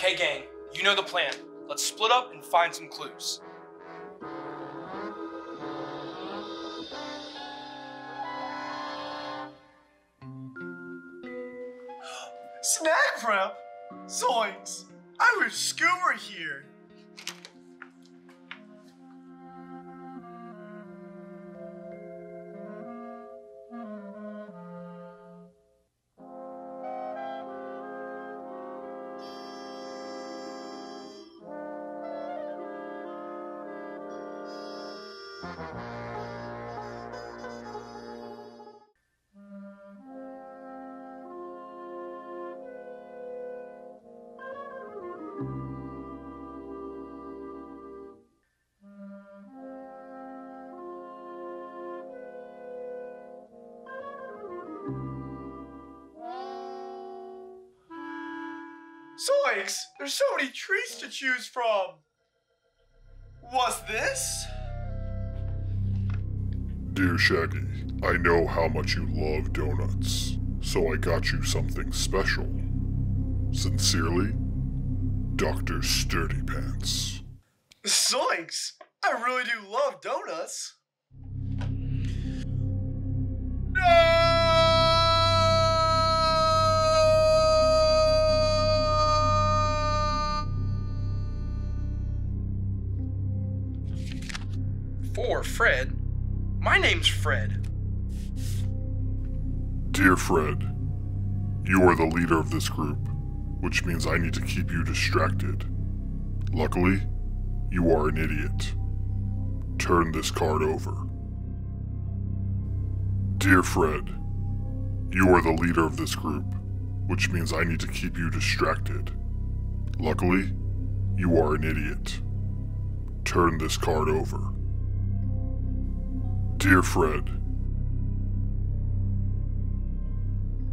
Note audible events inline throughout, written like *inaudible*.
Okay, gang, you know the plan. Let's split up and find some clues. Snack prep? Zoinks! I wish Scoob here. Zoinks! There's so many trees to choose from. What's this? Dear Shaggy, I know how much you love donuts, so I got you something special. Sincerely, Dr. Sturdy Pants. Zoinks! I really do love donuts. No! For Fred? My name's Fred. Dear Fred, you are the leader of this group, which means I need to keep you distracted. Luckily, you are an idiot. Turn this card over. Dear Fred, you are the leader of this group, which means I need to keep you distracted. Luckily, you are an idiot. Turn this card over. Dear Fred,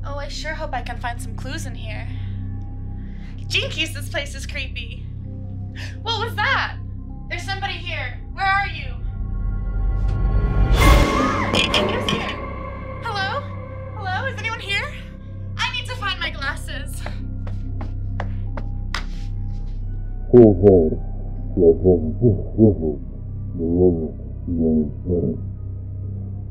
Oh, I sure hope I can find some clues in here. Jinkies, this place is creepy. What was that? There's somebody here. Where are you? Who's here? Hello? Hello? Is anyone here? I need to find my glasses. *laughs*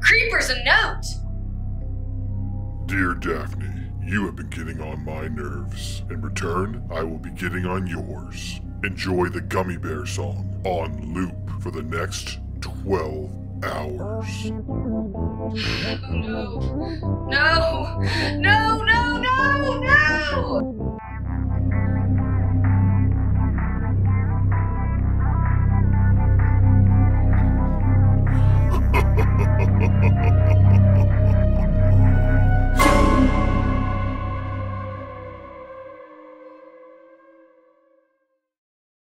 Creeper's a note! Dear Daphne, you have been getting on my nerves. In return, I will be getting on yours. Enjoy the Gummy Bear song on loop for the next 12 hours. No! No! No!